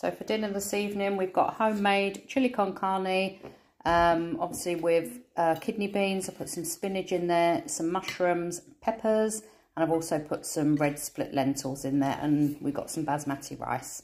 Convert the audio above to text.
So for dinner this evening, we've got homemade chili con carne, um, obviously with uh, kidney beans. I put some spinach in there, some mushrooms, peppers, and I've also put some red split lentils in there, and we've got some basmati rice.